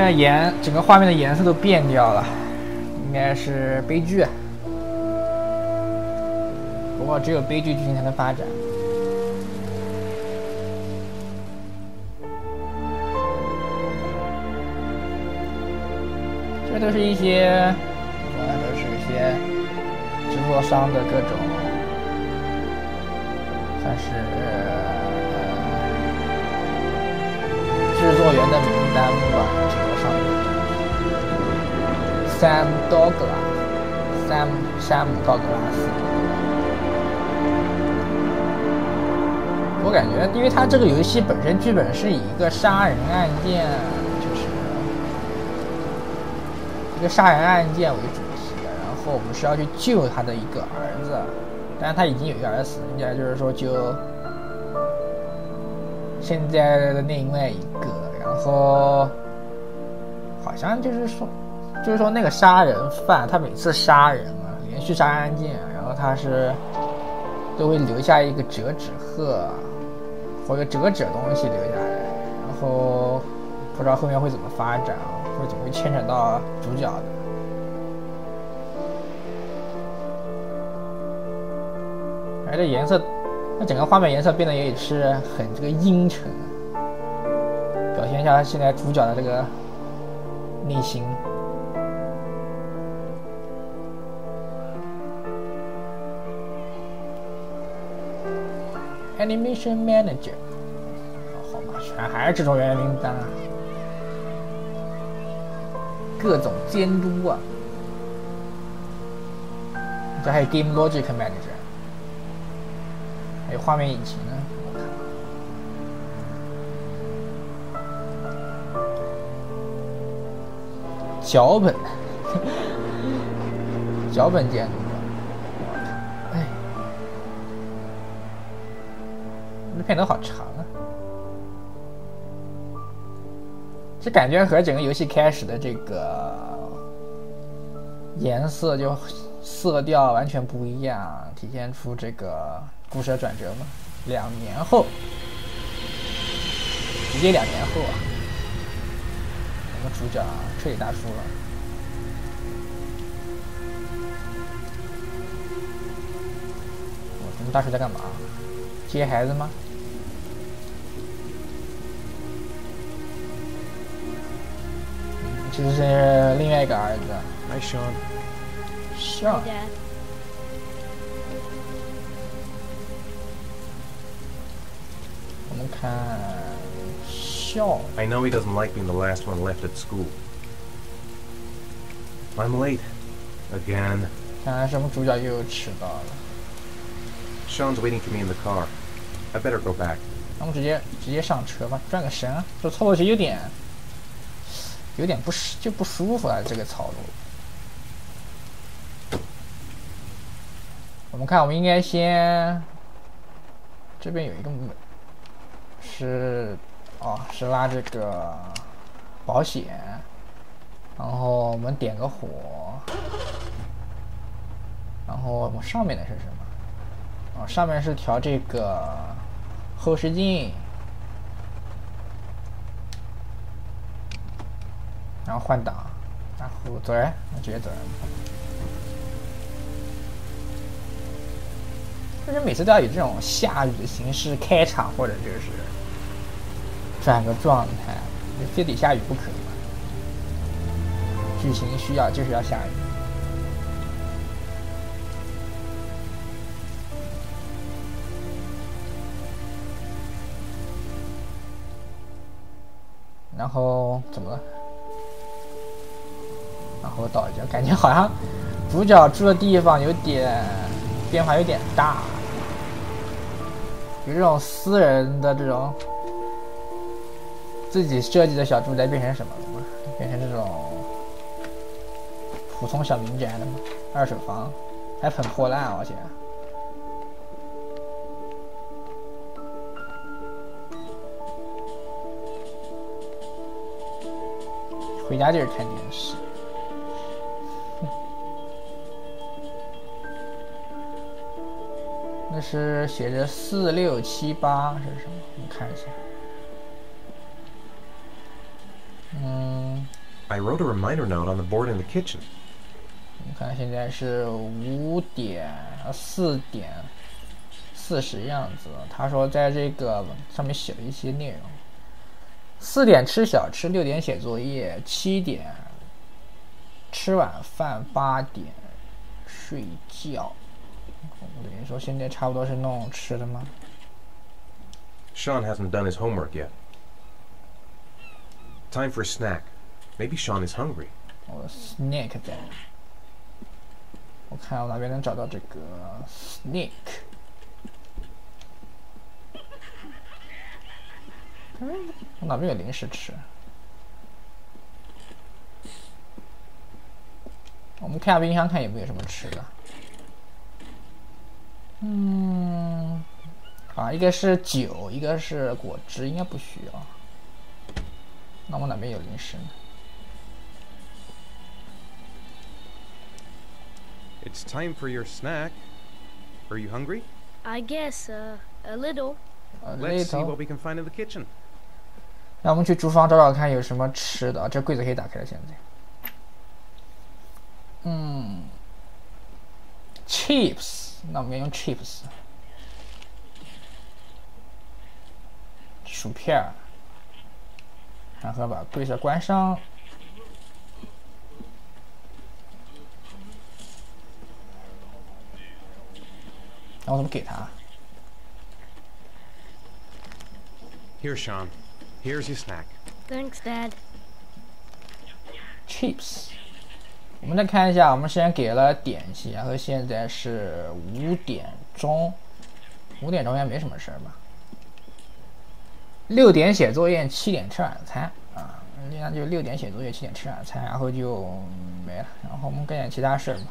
个颜，整个画面的颜色都变掉了，应该是悲剧。不过只有悲剧剧情才能发展。这都是一些，都是一些制作商的各种，算是制作员的名单吧。这个上面，Sam Douglas，Sam 山姆道格拉斯。我感觉，因为它这个游戏本身剧本是以一个杀人案件，就是一个杀人案件为主题，然后我们是要去救他的一个儿子，但是他已经有一个儿子，应该就是说就现在的另外一个，然后好像就是说，就是说那个杀人犯他每次杀人啊，连续杀人案件，然后他是都会留下一个折纸鹤。或者折纸东西留下来，然后不知道后面会怎么发展啊，会怎么会牵扯到主角的。而这颜色，那整个画面颜色变得也是很这个阴沉，表现一下现在主角的这个内心。Animation Manager，好吧，全还是制作人员名单啊，各种监督啊，这还有 Game Logic Manager，还有画面引擎呢，脚本，脚本监督。这片头好长啊！这感觉和整个游戏开始的这个颜色就色调完全不一样，体现出这个故事的转折嘛。两年后，直接两年后啊！我们主角彻底大叔了。我们大叔在干嘛？接孩子吗？其实是另外一个儿子。Hi, Sean. Sean. Dad. 我们看 Sean。 I know he doesn't like being the last one left at school. I'm late. Again. 看来是我们主角又迟到了。 Sean's waiting for me in the car. I better go back. 那我们直接直接上车吧，转个身啊，这操作其实有点有点不适就不舒服啊，这个操作。我们看，我们应该先这边有一个门是哦，是拉这个保险，然后我们点个火，然后我上面的是什么？上面是调这个后视镜，然后换挡，然后走人，那直接走人。就是每次都要以这种下雨的形式开场，或者就是转个状态，非得下雨不可嘛。剧情需要就是要下雨。然后怎么了？然后倒一下，感觉好像主角住的地方有点变化，有点大。有这种私人的这种自己设计的小住宅变成什么了吗？变成这种普通小民宅了吗？二手房还很破烂，而且。回家就是看电视。那是写着四六七八是什么？我们看一下。嗯，I wrote a reminder note on the board in the kitchen. 你看现在是五点呃四点四十样子。他说在这个上面写了一些内容：四点吃小吃，六点写作业，七点吃晚饭，八点睡觉。等于说现在差不多是弄吃的吗？Sean hasn't done his homework yet. Time for a snack. Maybe Sean is hungry. 我 snake 在。我看我哪边能找到这个 snake。嗯，我哪边有零食吃？我们看下冰箱，看有没有什么吃的。嗯，啊，一个是酒，一个是果汁，应该不需要。那我哪边有零食呢？ It's time for your snack. Are you hungry? I guess, uh, a little. 呃， Let's see 里头 what we can find in the kitchen. 那我们去厨房找找看有什么吃的。这柜子可以打开了，现在。嗯，chips，那我们用 chips，薯片儿，然后把柜子关上。然后怎么给他？Here, Sean. Here's your snack. Thanks, Dad. chips。我们再看一下，我们先给了点心，然后现在是五点钟，五点钟应该没什么事儿吧？六点写作业，七点吃晚餐啊，那就六点写作业，七点吃晚餐，然后就没了。然后我们干点其他事儿吧，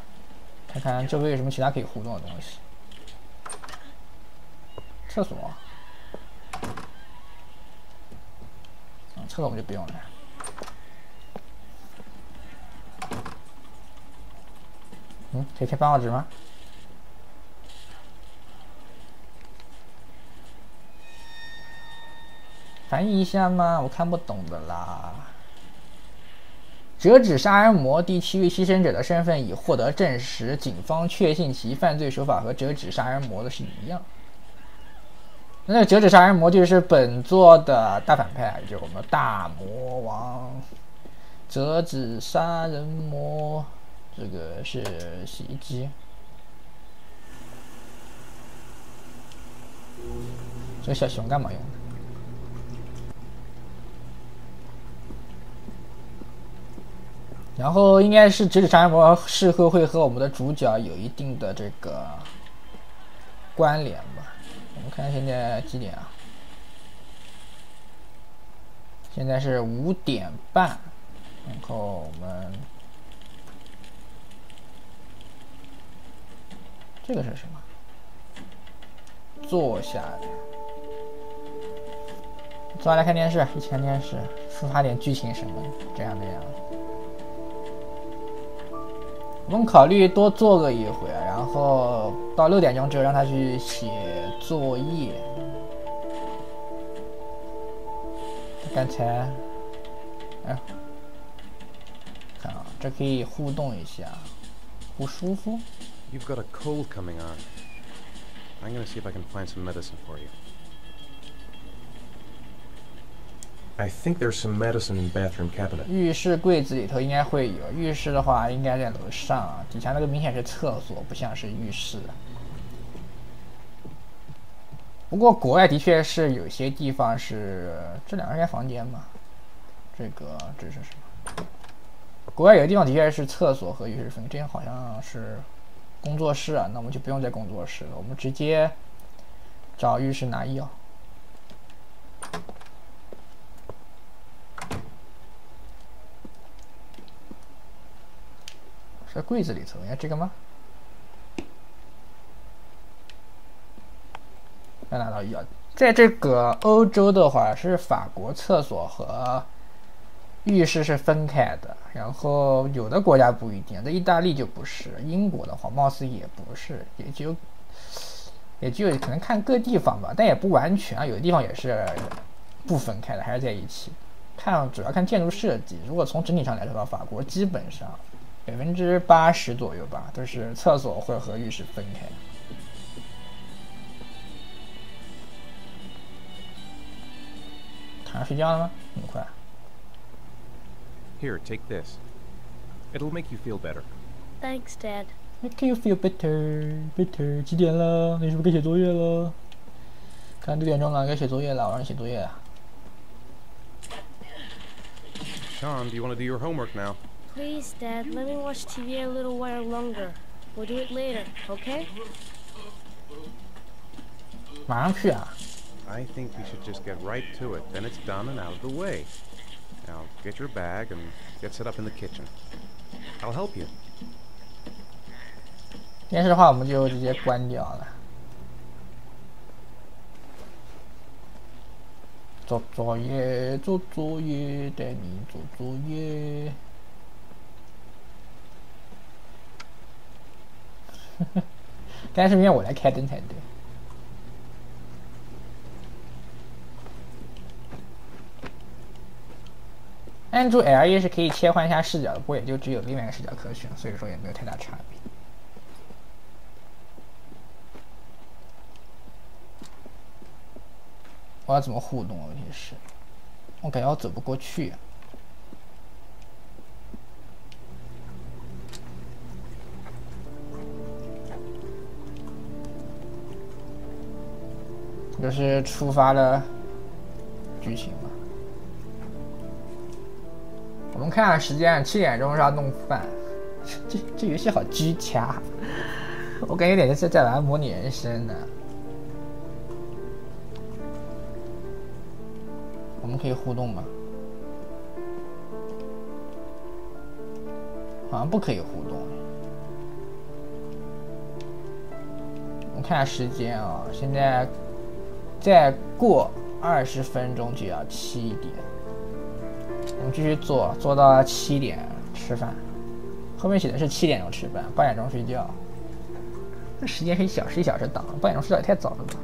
看看周围有什么其他可以互动的东西。厕所，这个我们就不用了。嗯，可以贴报纸吗？翻译一下吗？我看不懂的啦。折纸杀人魔第七位牺牲者的身份已获得证实，警方确信其犯罪手法和折纸杀人魔的是一样。那个折纸杀人魔就是本作的大反派，就是我们大魔王。折纸杀人魔，这个是洗衣机。这个小熊干嘛用的？然后应该是折纸杀人魔事后会和我们的主角有一定的这个关联吧。我看现在几点啊？现在是五点半，然后我们这个是什么？坐下来，坐下来看电视，一起看电视，抒发点剧情什么这样那样。我们考虑多做个一会，然后到六点钟之后让他去写作业。刚才，哎，看啊，这可以互动一下，不舒服。You've got a cold coming on. I'm gonna see if I can find some medicine for you. I think there's some medicine in bathroom cabinet. 浴室柜子里头应该会有，浴室的话应该在楼上啊，底下那个明显是厕所，不像是浴室。不过国外的确是有些地方是这两个人房间嘛，这个这是什么？国外有的地方的确是厕所和浴室分，这样好像是工作室啊，那我们就不用在工作室了，我们直接找浴室拿药。在柜子里头，应该这个吗？要拿到药，在这个欧洲的话，是法国厕所和浴室是分开的，然后有的国家不一定，在意大利就不是，英国的话貌似也不是，也就也就可能看各地方吧，但也不完全啊，有的地方也是不分开的，还是在一起。看主要看建筑设计。如果从整体上来说的话，法国基本上百分之八十左右吧，都是厕所会和浴室分开。躺着睡觉了吗？那么快？Here, take this. It'll make you feel better. Thanks, Dad. Make you feel better, better。几点了？你是不是该写作业了？看六点钟了，该写作业了。我让你写作业啊。Sean, do you want to do your homework now? Please, Dad, let me watch TV a little while longer. We'll do it later, okay? 马上去啊！ I think we should just get right to it. Then it's done and out of the way. Now, get your bag and get set up in the kitchen. I'll help you. 电视的话，我们就直接关掉了。做作业，做作业，带你做作业。 但是应该我来开灯才对。按住 L 一是可以切换一下视角的，不过也就只有另外一个视角可选，所以说也没有太大差别。我要怎么互动啊？问题是，我感觉我走不过去、啊。就是触发了剧情嘛？我们看下时间，七点钟是要弄饭。这这游戏好居家，我感觉有点像在玩模拟人生呢。我们可以互动吗？好像不可以互动。我们看下时间啊、现在再过二十分钟就要七点，我们继续做，做到七点吃饭。后面写的是七点钟吃饭，八点钟睡觉。那时间是一小时一小时档，八点钟睡觉也太早了吧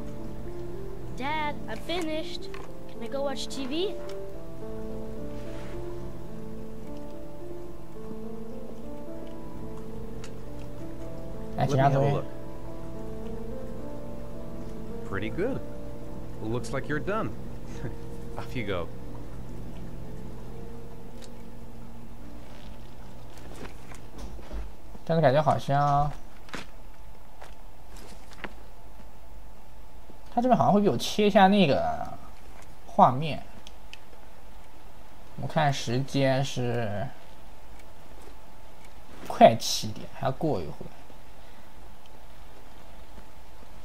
？Dad, I finished. Can I go watch TV? 来，Let 检 me have a look.。Pretty good. Looks like you're done. Off you go. 但是感觉好像，他这边好像会给我切一下那个画面。我看时间是快七点，还要过一会儿。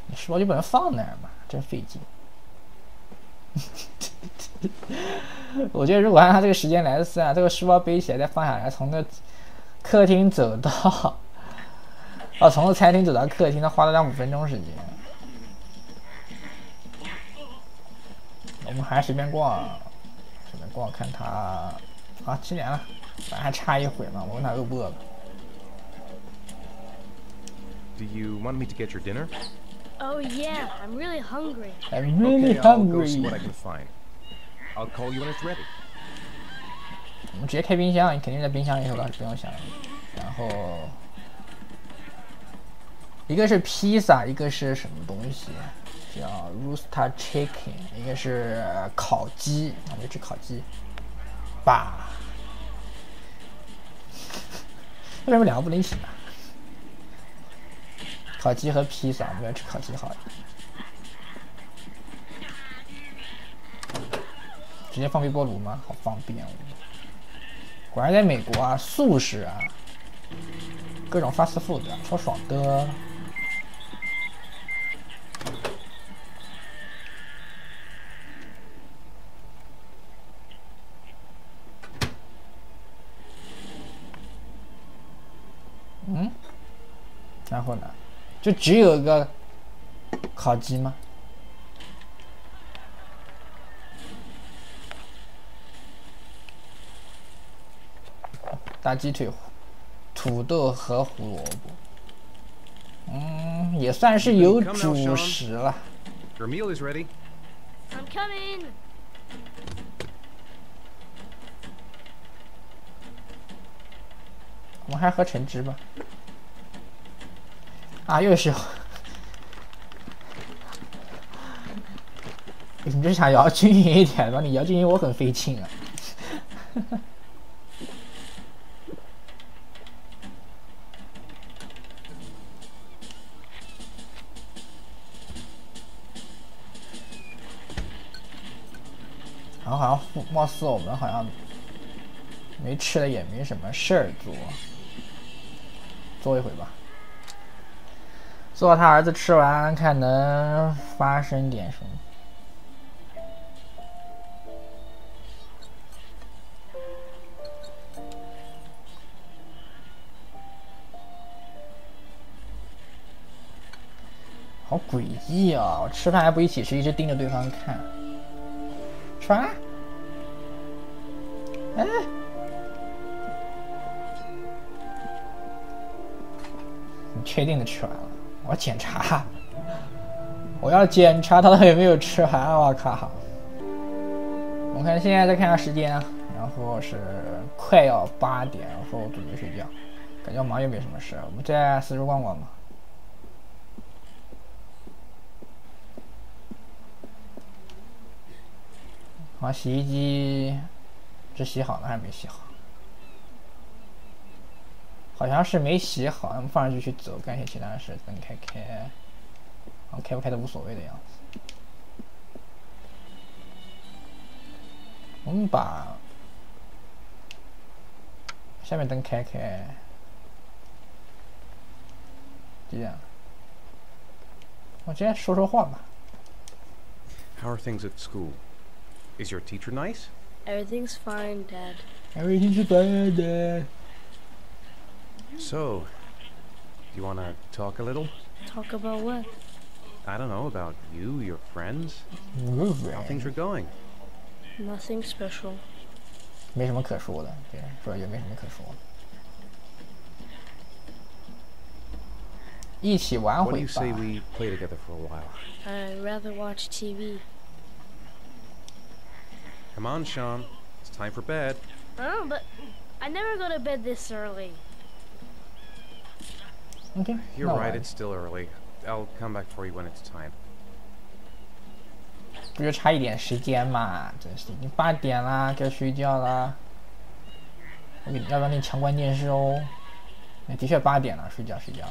你书包就不能放那儿嘛，真费劲。我觉得如果按他这个时间来算，这个书包背起来再放下来，从那客厅走到，哦，从这餐厅走到客厅，他花了两五分钟时间。我们还随便逛，随便逛看他。啊，七点了，反正还差一会儿嘛。我问他饿不饿。Do you want me to get your dinner? Oh, yeah, I'm really hungry. I'm really okay, I'll go see hungry what I。can find. I'll call you when it's ready. 我们直接开冰箱，你肯定在冰箱里头了，不用想了。然后一个是披萨，一个是什么东西？叫 Rooster Chicken，一个是烤鸡，我们就吃烤鸡。吧？为什么两个不能一起呢？烤鸡和披萨，我们要吃烤鸡好了。直接放微波炉吗？好方便哦。果然在美国啊，素食啊，各种 fast food，超爽的。嗯，然后呢，就只有一个烤鸡吗？大鸡腿土豆和胡萝卜。嗯也算是有主食了。Our meal is ready. I'm coming. 我们还是喝橙汁吧。啊，又是。你这想摇均匀一点吧？你摇均匀我很费劲啊。然后好像貌似我们好像没吃的也没什么事儿做，做一会吧。做他儿子吃完，看能发生点什么。好诡异啊！我吃饭还不一起吃，一直盯着对方看。吃完了？哎，你确定的吃完了？我检查，我要检查他到底有没有吃完。我靠！我看现在再看下时间，然后是快要八点，然后准备睡觉。感觉忙也没什么事，我们再四处逛逛吧。好，洗衣机这洗好了还是没洗好？好像是没洗好，那么放上去去走，干些其他的事，灯开开，好开不开都无所谓的样子。我们把下面灯开开，这样。我今天说说话吧。How are things at school? Is your teacher nice? Everything's fine, Dad. Everything's fine, Dad. So, do you want to talk a little? Talk about what? I don't know, about you, your friends, how things are going. Nothing special. 没什么可说的，对，说也没什么可说的。一起玩 What do 会 you 吧 say。we play together for a while? I'd rather watch TV. Come on, Sean. It's time for bed. Oh, but I never go to bed this early. OK， You're 那我 right, it's still early. I'll come back for you when it's time. 不就差一点时间嘛？真是，已经八点啦，该睡觉啦。我给你，要不然给你强关电视哦。哎，的确八点了，睡觉睡觉。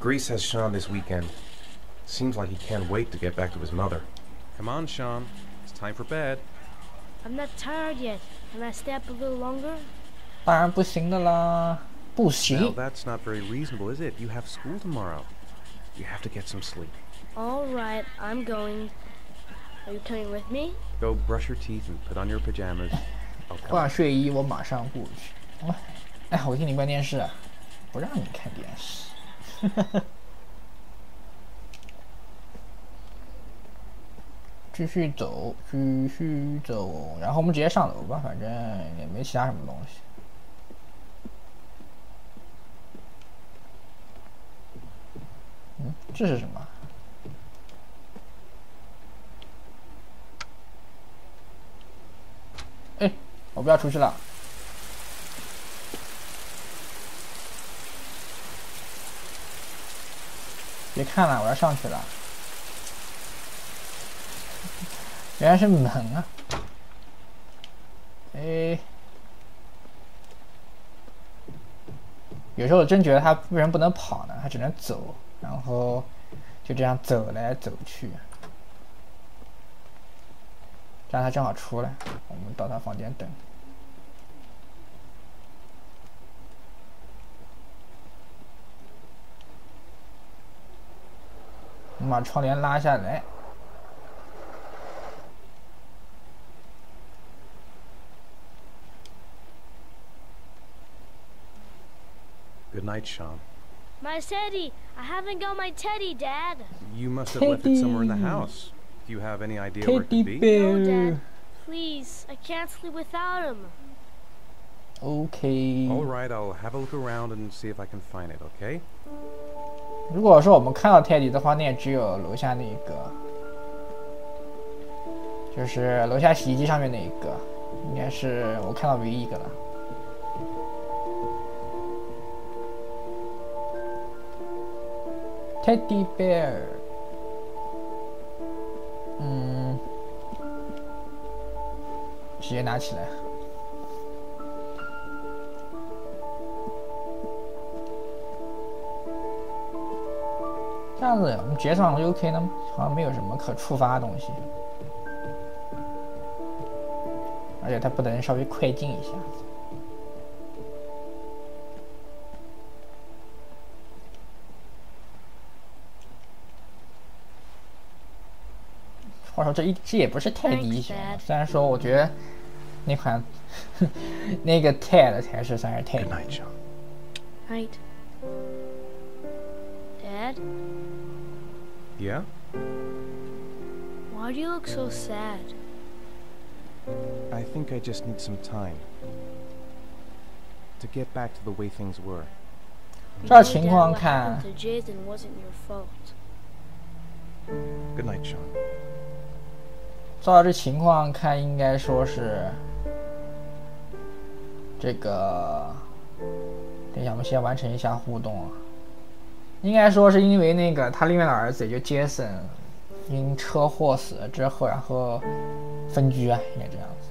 Greece has Sean this weekend. Seems like he can't wait to get back to his mother. Come on, Sean. It's time for bed. I'm not tired yet. Can I stay up a little longer? 当然不行的啦，不 Now, 行。 that's not very reasonable, is it? You have school tomorrow. You have to get some sleep. All right, I'm going. Are you coming with me? Go brush your teeth and put on your pajamas. I'll come. 换睡衣，我马上过去。哦哎，我替你关电视，不让你看电视。 继续走，继续走，然后我们直接上楼吧，反正也没其他什么东西。嗯，这是什么？哎，我不要出去了。别看了，我要上去了。原来是门啊！哎，有时候我真觉得他为什么不能跑呢？他只能走，然后就这样走来走去，这样他正好出来，我们到他房间等。我们把窗帘拉下来。night, Sean. My teddy! I haven't got my teddy, Dad. You must have left it somewhere in the Teddy. house. Do you have any idea where it Teddy could be? No, bear. Dad. Please, I can't sleep without him. OK。 All right, I'll have a look around and see if I can find it, okay? 如果说我们看到泰迪的话，那也只有楼下那个， 就是楼下洗衣机上面那一个，应该是我看到唯一一个了。 Teddy bear，嗯，直接拿起来。这样子，我们直接上 UK 呢，好像没有什么可触发的东西，而且它不能稍微快进一下。这一这也不是太低选，虽然说我觉得那款那个 Ted 才是算是太 Good night, Sean. Right. Dad, Yeah? why do you look so sad? I think I just need some time to get back to the way things were. You 照 know, 情 Dad, 况 what 看 happened to Jason wasn't your fault. Good night, Sean. 照这情况看，应该说是这个。等一下，我们先完成一下互动啊。应该说是因为那个他另外的儿子，也就杰森，因车祸死了之后，然后分居啊，应该这样子。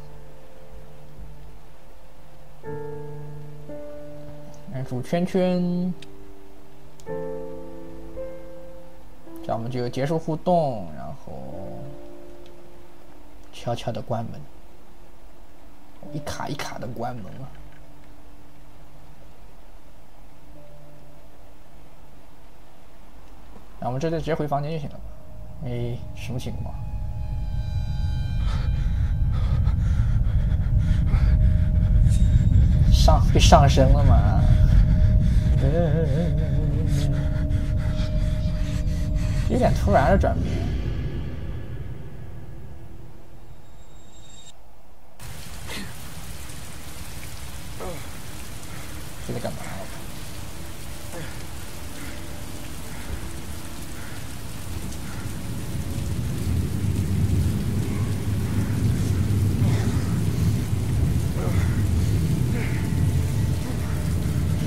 按住圈圈，这样我们就结束互动，然后悄悄的关门，一卡一卡的关门了。那我们这就直接回房间就行了吧？哎，什么情况？上被上身了吗？有点突然的转变。这在干嘛？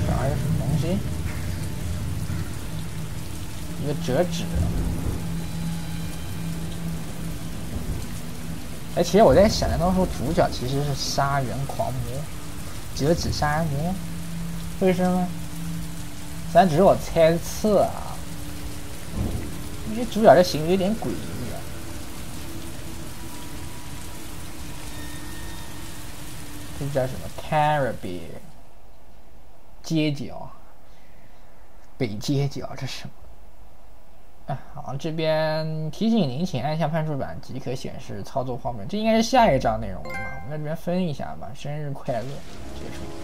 啥呀？什么东西？一个折纸。哎，其实我在想，难道说主角其实是杀人狂魔，折纸杀人魔？会是吗？虽然只是我猜测啊，因为主角这行为有点诡异啊。这叫什么 Caribbean 街角，北街角，这是什么？好，这边提醒您，请按下翻书板即可显示操作画面。这应该是下一章内容了嘛？我们在这边分一下吧。生日快乐，结束。